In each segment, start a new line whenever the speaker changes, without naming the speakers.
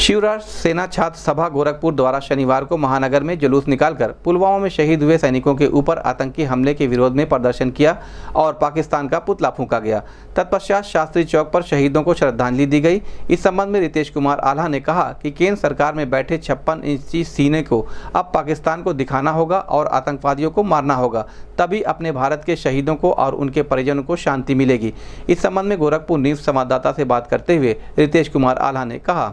शिवराज सेना छात्र सभा गोरखपुर द्वारा शनिवार को महानगर में जुलूस निकालकर पुलवामा में शहीद हुए सैनिकों के ऊपर आतंकी हमले के विरोध में प्रदर्शन किया और पाकिस्तान का पुतला फूंका गया। तत्पश्चात शास्त्री चौक पर शहीदों को श्रद्धांजलि दी गई। इस संबंध में रितेश कुमार आल्हा ने कहा कि केंद्र सरकार में बैठे छप्पन इंची सीने को अब पाकिस्तान को दिखाना होगा और आतंकवादियों को मारना होगा। तभी अपने भारत के शहीदों को और उनके परिजनों को शांति मिलेगी। इस संबंध में गोरखपुर न्यूज़ संवाददाता से बात करते हुए रितेश कुमार आल्हा ने कहा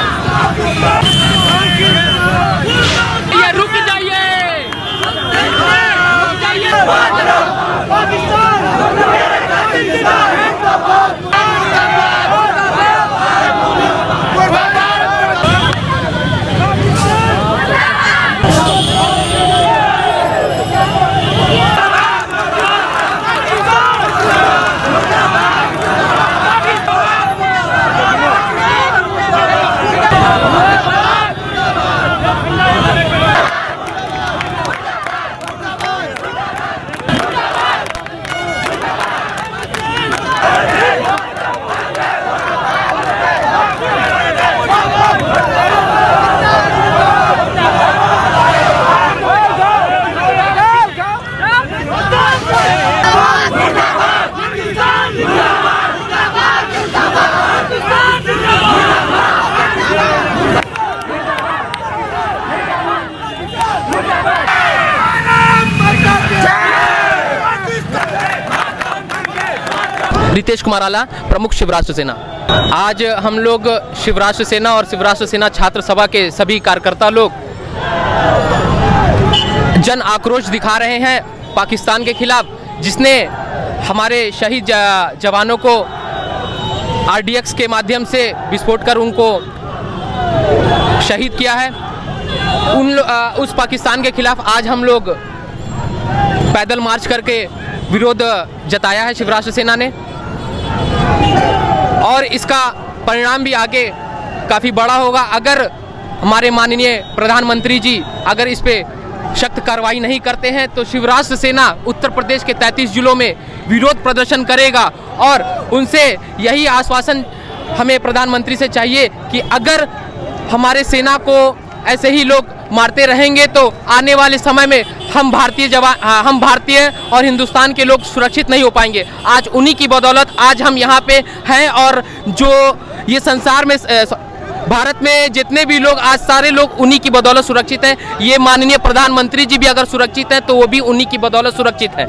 रितेश कुमार आला, प्रमुख शिवराष्ट्र सेना। आज हम लोग शिवराष्ट्र सेना और शिवराष्ट्र सेना छात्र सभा के सभी कार्यकर्ता लोग जन आक्रोश दिखा रहे हैं पाकिस्तान के खिलाफ, जिसने हमारे शहीद जवानों को आरडीएक्स के माध्यम से विस्फोट कर उनको शहीद किया है। उन उस पाकिस्तान के खिलाफ आज हम लोग पैदल मार्च करके विरोध जताया है शिवराष्ट्र सेना ने। और इसका परिणाम भी आगे काफ़ी बड़ा होगा। अगर हमारे माननीय प्रधानमंत्री जी अगर इस पर सख्त कार्रवाई नहीं करते हैं तो शिवराष्ट्र सेना उत्तर प्रदेश के 33 जिलों में विरोध प्रदर्शन करेगा और उनसे यही आश्वासन हमें प्रधानमंत्री से चाहिए कि अगर हमारे सेना को ऐसे ही लोग मारते रहेंगे तो आने वाले समय में हम भारतीय जवान हाँ, हम भारतीय और हिंदुस्तान के लोग सुरक्षित नहीं हो पाएँगे। आज उन्हीं की बदौलत आज हम यहाँ पे हैं और जो ये संसार में भारत में जितने भी लोग आज सारे लोग उन्हीं की बदौलत सुरक्षित हैं। ये माननीय प्रधानमंत्री जी भी अगर सुरक्षित हैं तो वो भी उन्हीं की बदौलत सुरक्षित हैं।